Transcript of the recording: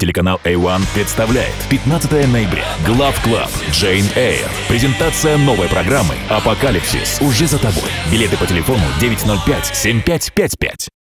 Телеканал A1 представляет 15 ноября. ГлавClub Jane Air. Презентация новой программы «Апокалипсис» уже за тобой. Билеты по телефону 905 7555.